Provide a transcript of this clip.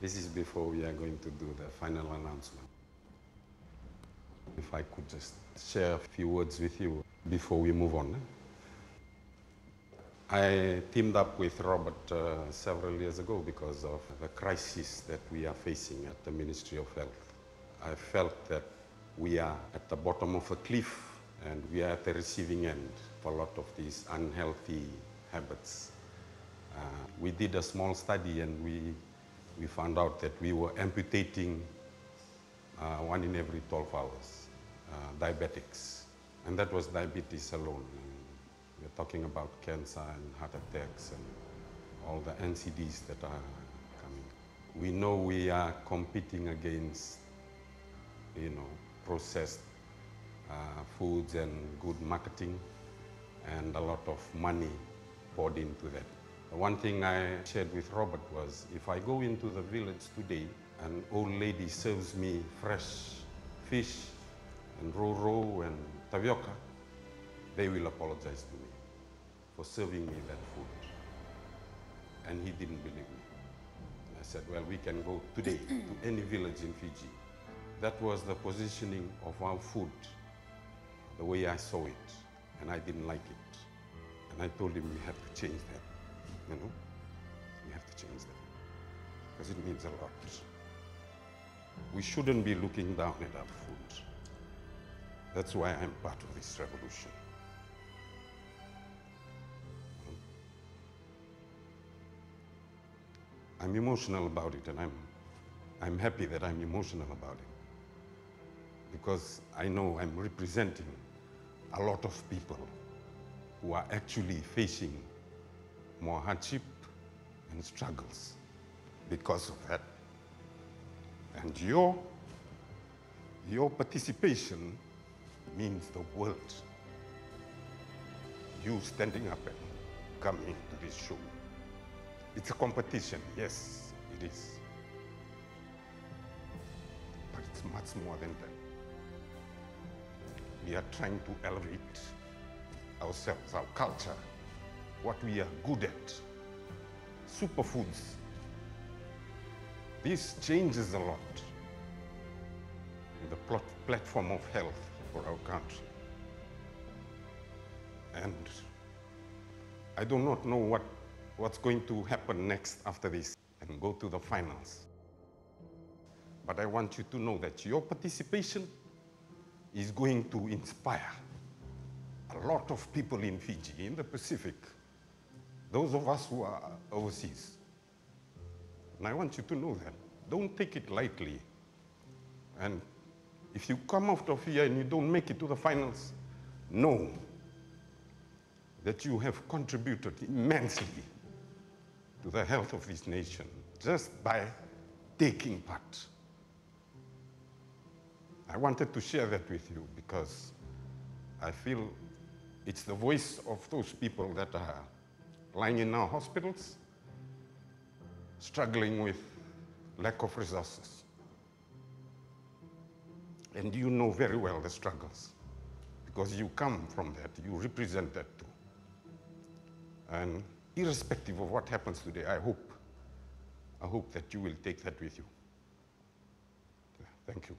This is before we are going to do the final announcement. If I could just share a few words with you before we move on. I teamed up with Robert uh, several years ago because of the crisis that we are facing at the Ministry of Health. I felt that we are at the bottom of a cliff and we are at the receiving end for a lot of these unhealthy habits. Uh, we did a small study and we, we found out that we were amputating uh, one in every 12 hours, uh, diabetics. And that was diabetes alone. we're talking about cancer and heart attacks and all the NCDs that are coming. We know we are competing against, you know, processed uh, foods and good marketing and a lot of money poured into that. One thing I shared with Robert was if I go into the village today, an old lady serves me fresh fish and roro and tapioca, they will apologize to me for serving me that food. And he didn't believe me. I said, well, we can go today to any village in Fiji. That was the positioning of our food the way I saw it, and I didn't like it. And I told him, we have to change that, you know? We have to change that, because it means a lot. We shouldn't be looking down at our food. That's why I'm part of this revolution. I'm emotional about it, and I'm, I'm happy that I'm emotional about it because I know I'm representing a lot of people who are actually facing more hardship and struggles because of that. And your, your participation means the world. You standing up and coming to this show. It's a competition, yes, it is. But it's much more than that we are trying to elevate ourselves, our culture, what we are good at, superfoods. This changes a lot in the pl platform of health for our country. And I do not know what, what's going to happen next after this and go to the finals. But I want you to know that your participation is going to inspire a lot of people in Fiji, in the Pacific, those of us who are overseas. And I want you to know that. Don't take it lightly. And if you come out of here and you don't make it to the finals, know that you have contributed immensely to the health of this nation just by taking part. I wanted to share that with you because I feel it's the voice of those people that are lying in our hospitals, struggling with lack of resources. And you know very well the struggles because you come from that, you represent that too. And irrespective of what happens today, I hope, I hope that you will take that with you. Thank you.